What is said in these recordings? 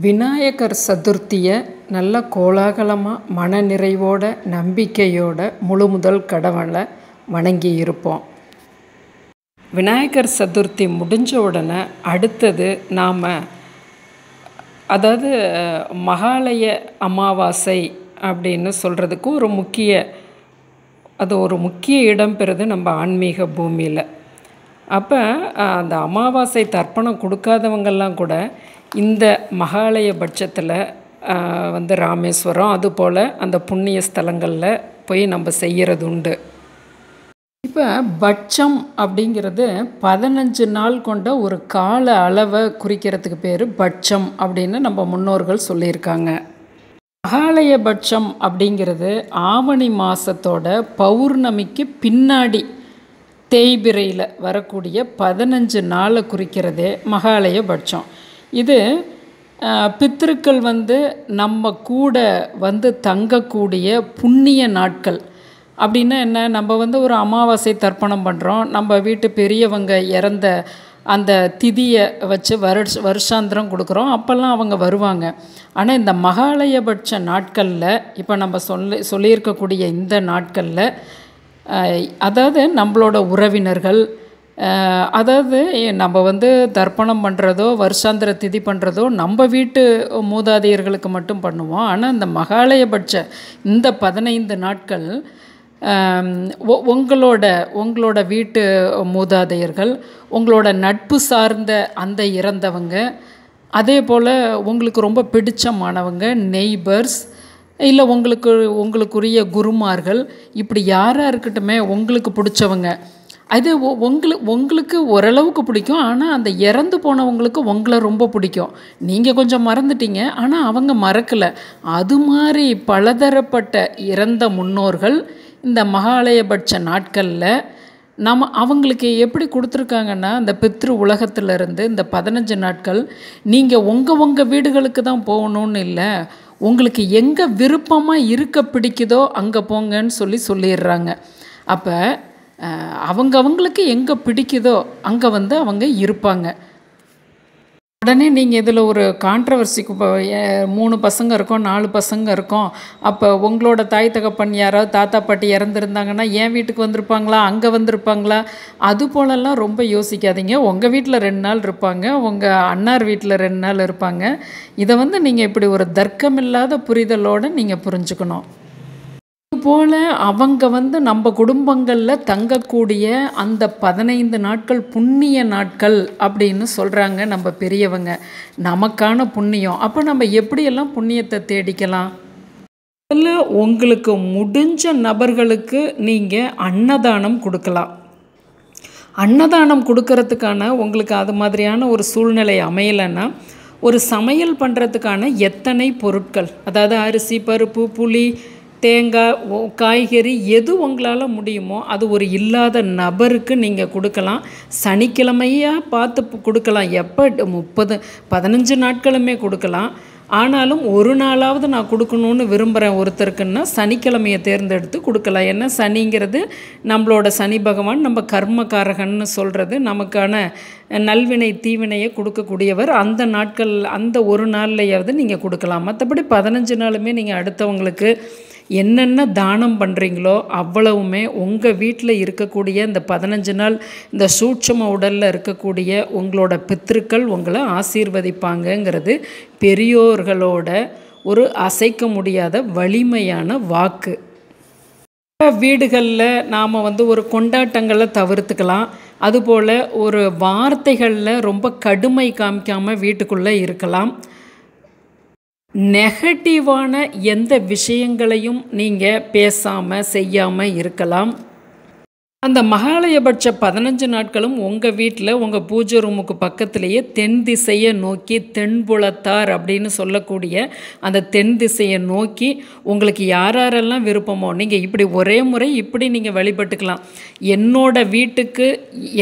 விநாயகர் சதுர்த்தியை நல்ல கோலாகலமாக மனநிறைவோட நம்பிக்கையோட முழு முதல் கடவுளை வணங்கி இருப்போம் விநாயகர் சதுர்த்தி முடிஞ்ச உடனே அடுத்தது நாம் அதாவது மகாலய அமாவாசை அப்படின்னு சொல்கிறதுக்கு ஒரு முக்கிய அது ஒரு முக்கிய இடம் பெறுது நம்ம ஆன்மீக பூமியில். அப்போ அந்த அமாவாசை தர்ப்பணம் கொடுக்காதவங்கெல்லாம் கூட இந்த மகாலய பட்சத்தில் வந்து ராமேஸ்வரம் அதுபோல் அந்த புண்ணிய ஸ்தலங்களில் போய் நம்ம செய்கிறது உண்டு. இப்போ பட்சம் அப்படிங்கிறது பதினஞ்சு நாள் கொண்ட ஒரு கால அளவை குறிக்கிறதுக்கு பேர் பட்சம் அப்படின்னு நம்ம முன்னோர்கள் சொல்லியிருக்காங்க. மகாலய பட்சம் அப்படிங்கிறது ஆவணி மாதத்தோட பௌர்ணமிக்கு பின்னாடி தேய்பிரையில் வரக்கூடிய பதினஞ்சு நாளை குறிக்கிறதே மகாலய பட்சம். இது பித்திருக்கள் வந்து நம்ம கூட வந்து தங்கக்கூடிய புண்ணிய நாட்கள். அப்படின்னா என்ன? நம்ம வந்து ஒரு அமாவாசை தர்ப்பணம் பண்ணுறோம் நம்ம வீட்டு பெரியவங்க இறந்த அந்த திதியை வச்சு வருஷ வருஷாந்திரம் கொடுக்குறோம். அப்போல்லாம் அவங்க வருவாங்க. ஆனால் இந்த மகாலயபட்ச நாட்களில் இப்போ நம்ம சொல்லி சொல்லியிருக்கக்கூடிய இந்த நாட்களில் அதாவது நம்மளோட உறவினர்கள் அதாவது நம்ம வந்து தர்ப்பணம் பண்ணுறதோ வருஷாந்திர திதி பண்ணுறதோ நம்ம வீட்டு மூதாதையர்களுக்கு மட்டும் பண்ணுவோம். ஆனால் இந்த மகாலயபட்ச இந்த பதினைந்து நாட்கள் உங்களோட உங்களோட வீட்டு மூதாதையர்கள் உங்களோட நட்பு சார்ந்த அந்த இறந்தவங்க அதே போல் உங்களுக்கு ரொம்ப பிடிச்சமானவங்க நெய்பர்ஸ் இல்லை உங்களுக்கு உங்களுக்குரிய குருமார்கள் இப்படி யாராக இருக்கட்டுமே உங்களுக்கு பிடிச்சவங்க அது உங்களுக்கு உங்களுக்கு ஓரளவுக்கு பிடிக்கும். ஆனால் அந்த இறந்து போனவங்களுக்கு உங்களை ரொம்ப பிடிக்கும். நீங்கள் கொஞ்சம் மறந்துட்டீங்க. ஆனால் அவங்க மறக்கலை. அது மாதிரி பலதரப்பட்ட இறந்த முன்னோர்கள் இந்த மகாலயபட்ச நாட்களில் நம்ம அவங்களுக்கு எப்படி கொடுத்துருக்காங்கன்னா இந்த பித்ரு உலகத்திலிருந்து இந்த பதினஞ்சு நாட்கள் நீங்கள் உங்கள் உங்கள் வீடுகளுக்கு தான் போகணுன்னு இல்லை. உங்களுக்கு எங்கே விருப்பமாக இருக்க பிடிக்குதோ அங்கே போங்கன்னு சொல்லி சொல்லிடுறாங்க. அப்போ அவங்க அவங்களுக்கு எங்கே பிடிக்குதோ அங்கே வந்து அவங்க இருப்பாங்க. உடனே நீங்கள் இதில் ஒரு கான்ட்ரவர்சிக்கு மூணு பசங்க இருக்கோம் நாலு பசங்க இருக்கோம். அப்போ உங்களோட தாய் தகப்பன் யாராவது தாத்தா பாட்டி இறந்துருந்தாங்கன்னா என் வீட்டுக்கு வந்திருப்பாங்களா அங்கே வந்திருப்பாங்களா? அது போலெல்லாம் ரொம்ப யோசிக்காதீங்க. உங்கள் வீட்டில் ரெண்டு நாள் இருப்பாங்க உங்கள் அன்னார் வீட்டில் ரெண்டு நாள் இருப்பாங்க. இதை வந்து நீங்கள் இப்படி ஒரு தர்க்கமில்லாத புரிதலோடு நீங்கள் புரிஞ்சுக்கணும். போல் அவங்க வந்து நம்ம குடும்பங்களில் தங்கக்கூடிய அந்த பதினைந்து நாட்கள் புண்ணிய நாட்கள் அப்படின்னு சொல்கிறாங்க நம்ம பெரியவங்க. நமக்கான புண்ணியம். அப்போ நம்ம எப்படியெல்லாம் புண்ணியத்தை தேடிக்கலாம்? அதில் உங்களுக்கு முடிஞ்ச நபர்களுக்கு நீங்கள் அன்னதானம் கொடுக்கலாம். அன்னதானம் கொடுக்கறதுக்கான உங்களுக்கு அது மாதிரியான ஒரு சூழ்நிலை அமையலைன்னா ஒரு சமையல் பண்ணுறதுக்கான எத்தனை பொருட்கள்? அதாவது அரிசி பருப்பு புளி தேங்காய் காய்கறி எது உங்களால் முடியுமோ அது ஒரு இல்லாத நபருக்கு நீங்கள் கொடுக்கலாம். சனிக்கிழமையாக பார்த்து கொடுக்கலாம். எப்போ? முப்பது பதினஞ்சு நாட்களுமே கொடுக்கலாம். ஆனாலும் ஒரு நாளாவது நான் கொடுக்கணுன்னு விரும்புகிறேன் ஒருத்தருக்குன்னா சனிக்கிழமையை தேர்ந்தெடுத்து கொடுக்கலாம். ஏன்னா சனிங்கிறது நம்மளோட சனி பகவான் நம்ம கர்மகாரகன்னு சொல்கிறது நமக்கான நல்வினை தீவினையை கொடுக்கக்கூடியவர். அந்த நாட்கள் அந்த ஒரு நாள்லையாவது நீங்கள் கொடுக்கலாம். மற்றபடி பதினஞ்சு நாளுமே நீங்கள் அடுத்தவங்களுக்கு என்னென்ன தானம் பண்ணுறீங்களோ அவ்வளவுமே உங்கள் வீட்டில் இருக்கக்கூடிய இந்த பதினஞ்சு நாள் இந்த சூட்சம உடலில் இருக்கக்கூடிய உங்களோட பித்திருக்கள் உங்களை ஆசீர்வதிப்பாங்கங்கிறது பெரியோர்களோட ஒரு அசைக்க முடியாத வலிமையான வாக்கு. வீடுகளில் நாம் வந்து ஒரு கொண்டாட்டங்களை தவிர்த்துக்கலாம். அதுபோல் ஒரு வார்த்தைகளில் ரொம்ப கடுமை காமிக்காமல் வீட்டுக்குள்ளே இருக்கலாம். நெகட்டிவான எந்த விஷயங்களையும் நீங்கள் பேசாமல் செய்யாமல் இருக்கலாம். அந்த மகாலயபட்ச பதினஞ்சு நாட்களும் உங்கள் வீட்டில் உங்கள் பூஜை ரூமுக்கு பக்கத்துலேயே தென் திசையை நோக்கி தென்புலத்தார் அப்படின்னு சொல்லக்கூடிய அந்த தென் திசையை நோக்கி உங்களுக்கு யாரெல்லாம் விருப்பமோ நீங்கள் இப்படி ஒரே முறை இப்படி நீங்கள் வழிபட்டுக்கலாம். என்னோட வீட்டுக்கு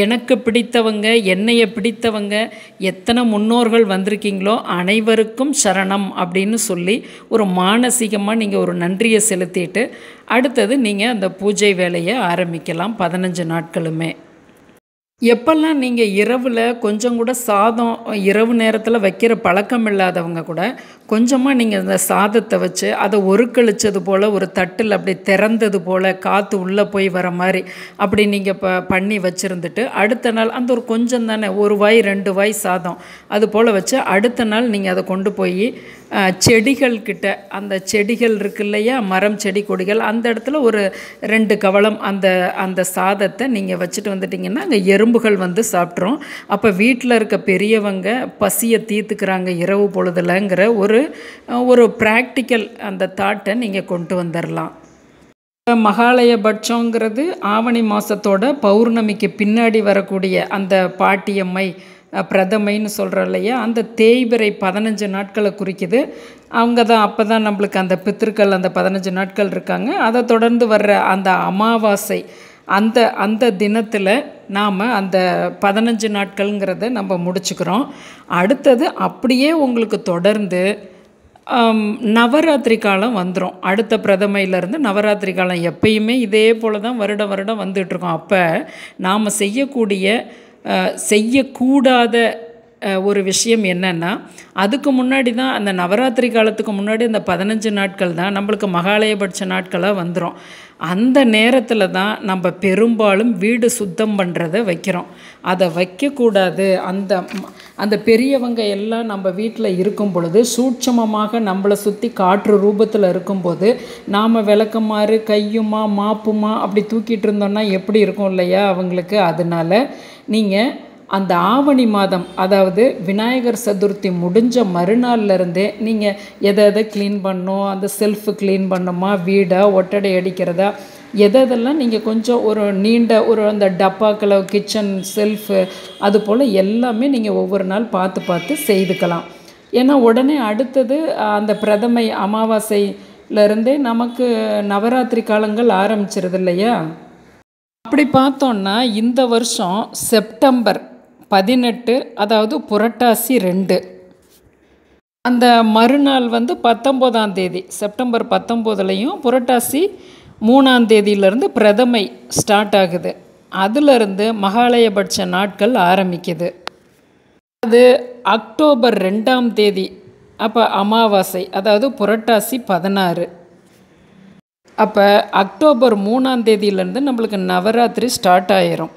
எனக்கு பிடித்தவங்க என்னைய பிடித்தவங்க எத்தனை முன்னோர்கள் வந்திருக்கீங்களோ அனைவருக்கும் சரணம் அப்படின்னு சொல்லி ஒரு மானசீகமாக நீங்கள் ஒரு நன்றியை செலுத்திட்டு அடுத்தது நீங்கள் அந்த பூஜை வேலையை ஆரம்பிக்கலாம். பதினஞ்சு நாட்களுமே. எப்பெல்லாம் நீங்கள் இரவில் கொஞ்சம் கூட சாதம் இரவு நேரத்தில் வைக்கிற பழக்கம் இல்லாதவங்க கூட கொஞ்சமாக நீங்கள் இந்த சாதத்தை வச்சு அதை ஒருக்களிச்சது போல் ஒரு தட்டில் அப்படி திறந்தது போல் காற்று உள்ளே போய் வர மாதிரி அப்படி நீங்கள் ப பண்ணி வச்சுருந்துட்டு அடுத்த நாள் அந்த ஒரு கொஞ்சம் தானே ஒரு வாய் ரெண்டு வாய் சாதம் அது போல் வச்சு அடுத்த நாள் நீங்கள் அதை கொண்டு போய் செடிகள்கிட்ட அந்த செடிகள் இருக்கு இல்லையா மரம் செடி கொடிகள் அந்த இடத்துல ஒரு ரெண்டு கவளம் அந்த அந்த சாதத்தை நீங்கள் வச்சுட்டு வந்துட்டிங்கன்னா அங்கே எறும்புகள் வந்து சாப்பிட்ரும் அப்போ வீட்டில் இருக்க பெரியவங்க பசியை தீர்த்துக்கிறாங்க இரவு பொழுதுலங்கிற ஒரு ஒரு ப்ராக்டிக்கல் அந்த தாட்டை நீங்கள் கொண்டு வந்துடலாம் மகாலயபட்சங்கிறது ஆவணி மாதத்தோட பௌர்ணமிக்கு பின்னாடி வரக்கூடிய அந்த பாட்டியம்மை பிரதமைன்னு சொல்கிறோம் இல்லையா? அந்த தேய்பிறை பதினஞ்சு நாட்களை குறிக்குது. அவங்க தான் அப்போ தான் நம்மளுக்கு அந்த பித்திருக்கள் அந்த பதினஞ்சு நாட்கள் இருக்காங்க. அதை தொடர்ந்து வர்ற அந்த அமாவாசை அந்த அந்த தினத்தில் நாம் அந்த பதினஞ்சு நாட்கள்ங்கிறத நம்ம முடிச்சுக்கிறோம். அடுத்தது அப்படியே உங்களுக்கு தொடர்ந்து நவராத்திரி காலம் வந்துடும் அடுத்த பிரதமையிலேருந்து நவராத்திரி காலம் எப்பயுமே இதே போல் தான் வருடம் வருடம் வந்துட்டுருக்கோம் அப்போ நாம் செய்யக்கூடிய செய்யக்கூடாத ஒரு விஷயம் என்னென்னா அதுக்கு முன்னாடி தான் அந்த நவராத்திரி காலத்துக்கு முன்னாடி அந்த பதினஞ்சு நாட்கள் தான் நம்மளுக்கு மகாலயபட்ச நாட்களாக வந்துடும் அந்த நேரத்தில் தான் நம்ம பெரும்பாலும் வீடு சுத்தம் பண்ணுறத வைக்கிறோம். அதை வைக்கக்கூடாது. அந்த அந்த பெரியவங்க எல்லாம் நம்ம வீட்டில் இருக்கும் பொழுது சூட்சமமாக நம்மளை சுற்றி காற்று ரூபத்தில் இருக்கும்போது நாம் விளக்கமாறு கையுமா மாப்புமா அப்படி தூக்கிட்டு இருந்தோன்னா எப்படி இருக்கும் இல்லையா அவங்களுக்கு? அதனால் நீங்கள் அந்த ஆவணி மாதம் அதாவது விநாயகர் சதுர்த்தி முடிஞ்ச மறுநாள்லேருந்தே நீங்கள் எதை எதை க்ளீன் பண்ணணும் அந்த செல்ஃபு க்ளீன் பண்ணுமா வீடா ஒட்டடை அடிக்கிறதா எதை எதெல்லாம் நீங்கள் கொஞ்சம் ஒரு நீண்ட ஒரு அந்த டப்பாக்களை கிச்சன் செல்ஃபு அது போல் எல்லாமே நீங்கள் ஒவ்வொரு நாள் பார்த்து பார்த்து செய்துக்கலாம். ஏன்னா உடனே அடுத்தது அந்த பிரதமை அமாவாசையிலேருந்தே நமக்கு நவராத்திரி காலங்கள் ஆரம்பிச்சிருது இல்லையா? அப்படி பார்த்தோன்னா இந்த வருஷம் செப்டம்பர் பதினெட்டு அதாவது புரட்டாசி ரெண்டு. அந்த மறுநாள் வந்து பத்தொம்போதாம் தேதி செப்டம்பர் பத்தொம்போதுலேயும் புரட்டாசி மூணாம் தேதியிலேருந்து பிரதமை ஸ்டார்ட் ஆகுது. அதிலிருந்து மகாலயபட்ச நாட்கள் ஆரம்பிக்குது. அது அக்டோபர் ரெண்டாம் தேதி அப்போ அமாவாசை அதாவது புரட்டாசி பதினாறு. அப்போ அக்டோபர் மூணாம் தேதியிலேருந்து நம்மளுக்கு நவராத்திரி ஸ்டார்ட் ஆயிரும்.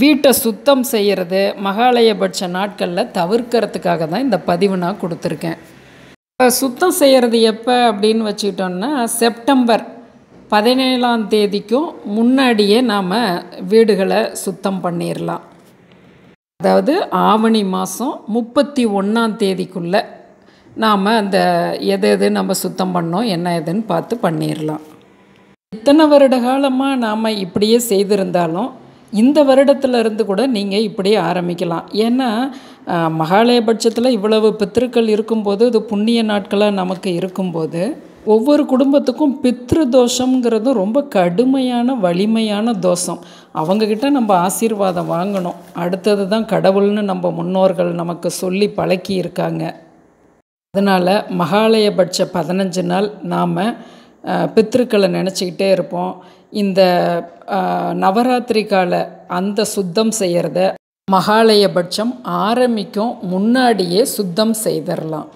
வீட்டை சுத்தம் செய்கிறது மகாலயபட்ச நாட்களில் தவிர்க்கிறதுக்காக தான் இந்த பதிவு நான் கொடுத்துருக்கேன். இப்போ சுத்தம் செய்கிறது எப்போ அப்படின்னு வச்சுக்கிட்டோம்னா செப்டம்பர் பதினேழாம் தேதிக்கும் முன்னாடியே நாம் வீடுகளை சுத்தம் பண்ணிடலாம் அதாவது ஆவணி மாதம் முப்பத்தி ஒன்றாம் தேதிக்குள்ளே நாம் அந்த எது எது நம்ம சுத்தம் பண்ணோம் என்ன எதுன்னு பார்த்து பண்ணிடலாம் இத்தனை வருட காலமாக நாம் இப்படியே செய்திருந்தாலும் இந்த வருடத்துல இருந்து கூட நீங்கள் இப்படியே ஆரம்பிக்கலாம். ஏன்னா மகாலயபட்சத்தில் இவ்வளவு பித்திருக்கள் இருக்கும்போது இது புண்ணிய நாட்களாக நமக்கு இருக்கும்போது ஒவ்வொரு குடும்பத்துக்கும் பித்ரு தோஷங்கிறது ரொம்ப கடுமையான வலிமையான தோஷம். அவங்கக்கிட்ட நம்ம ஆசீர்வாதம் வாங்கணும். அடுத்தது தான் கடவுள்னு நம்ம முன்னோர்கள் நமக்கு சொல்லி பழக்கி இருக்காங்க. அதனால் மகாலயபட்ச பதினஞ்சு நாள் நாம் பித்ருக்களை நினச்சிக்கிட்டே இருப்போம். இந்த நவராத்திரி கால அந்த சுத்தம் செய்கிறத மகாலயபட்சம் ஆரம்பிக்கும் முன்னாடியே சுத்தம் செய்திடலாம்